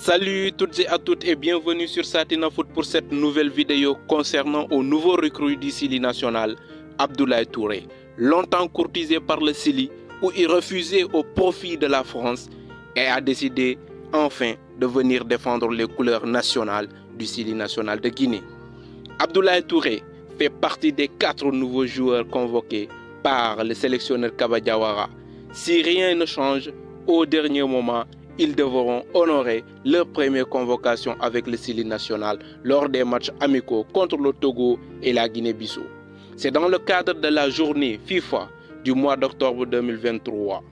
Salut toutes et à toutes et bienvenue sur Satina Foot pour cette nouvelle vidéo concernant au nouveau recrue du Sili national, Abdoulaye Touré. Longtemps courtisé par le Sili, où il refusait au profit de la France et a décidé enfin de venir défendre les couleurs nationales du Sili national de Guinée. Abdoulaye Touré fait partie des quatre nouveaux joueurs convoqués par le sélectionneur Kabadiawara. Si rien ne change, au dernier moment, ils devront honorer leur première convocation avec le Sili national lors des matchs amicaux contre le Togo et la Guinée-Bissau. C'est dans le cadre de la journée FIFA du mois d'octobre 2023.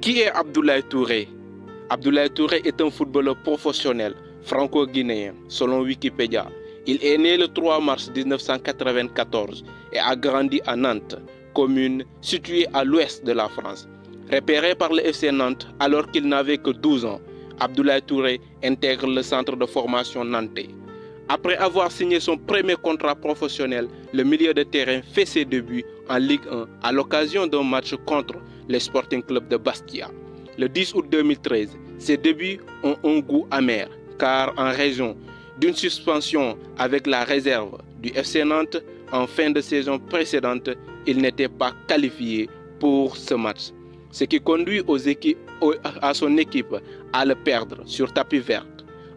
Qui est Abdoulaye Touré? Abdoulaye Touré est un footballeur professionnel franco-guinéen selon Wikipédia. Il est né le 3 mars 1994 et a grandi à Nantes, commune située à l'ouest de la France. Repéré par le FC Nantes alors qu'il n'avait que 12 ans, Abdoulaye Touré intègre le centre de formation nantais. Après avoir signé son premier contrat professionnel, le milieu de terrain fait ses débuts en Ligue 1 à l'occasion d'un match contre le Sporting Club de Bastia. Le 10 août 2013, ses débuts ont un goût amer car en raison d'une suspension avec la réserve du FC Nantes en fin de saison précédente, il n'était pas qualifié pour ce match, ce qui conduit à son équipe à le perdre sur tapis vert.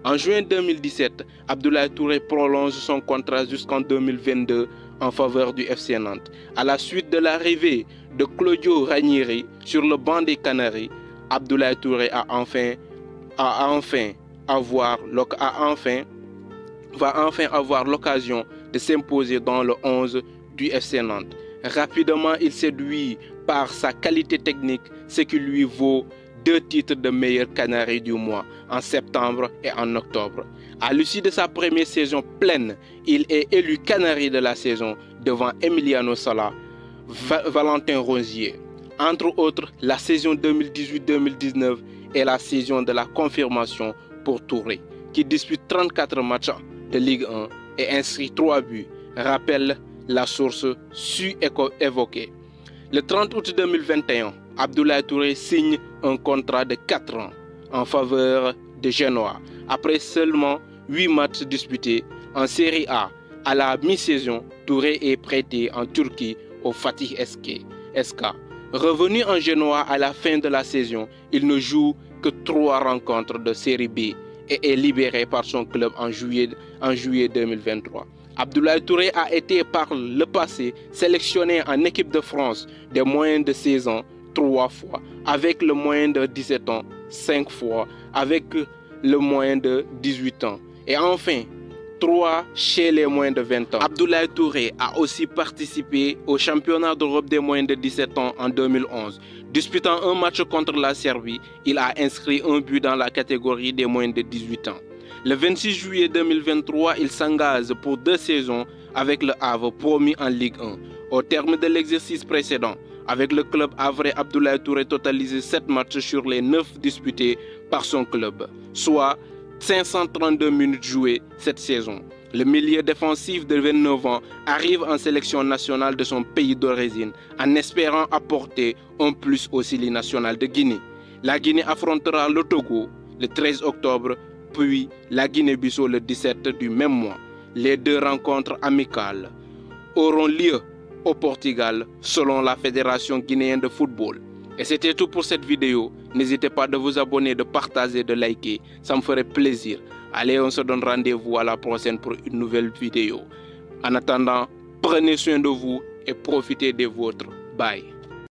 En juin 2017, Abdoulaye Touré prolonge son contrat jusqu'en 2022 en faveur du FC Nantes. À la suite de l'arrivée de Claudio Ranieri sur le banc des Canaries, Abdoulaye Touré va enfin avoir l'occasion de s'imposer dans le 11 du FC Nantes. Rapidement, il séduit par sa qualité technique, ce qui lui vaut deux titres de meilleur canari du mois en septembre et en octobre. À l'issue de sa première saison pleine, il est élu canari de la saison devant Emiliano Sala, Valentin Rosier. Entre autres, la saison 2018-2019 est la saison de la confirmation pour Touré, qui dispute 34 matchs de Ligue 1 et inscrit 3 buts, rappelle la source su évoquée. Le 30 août 2021, Abdoulaye Touré signe un contrat de 4 ans en faveur de Genoa. Après seulement 8 matchs disputés en Série A, à la mi-saison, Touré est prêté en Turquie au Fatih SK. Revenu en Genoa à la fin de la saison, il ne joue que 3 rencontres de Série B et est libéré par son club en juillet, en juillet 2023. Abdoulaye Touré a été par le passé sélectionné en équipe de France des moyens de 16 ans trois fois, avec le moyen de 17 ans cinq fois, avec le moyen de 18 ans. Et enfin, trois chez les moins de 20 ans. Abdoulaye Touré a aussi participé au championnat d'Europe des moins de 17 ans en 2011. Disputant un match contre la Serbie, il a inscrit un but dans la catégorie des moins de 18 ans. Le 26 juillet 2023, il s'engage pour deux saisons avec le Havre promis en Ligue 1. Au terme de l'exercice précédent, avec le club Havre, Abdoulaye Touré totalisé 7 matchs sur les 9 disputés par son club, soit 532 minutes jouées cette saison. Le milieu défensif de 29 ans arrive en sélection nationale de son pays d'origine en espérant apporter un plus au Sili national de Guinée. La Guinée affrontera le Togo le 13 octobre puis la Guinée-Bissau le 17 du même mois. Les deux rencontres amicales auront lieu au Portugal selon la Fédération guinéenne de football. Et c'était tout pour cette vidéo. N'hésitez pas de vous abonner, de partager, de liker. Ça me ferait plaisir. Allez, on se donne rendez-vous à la prochaine pour une nouvelle vidéo. En attendant, prenez soin de vous et profitez des vôtres. Bye.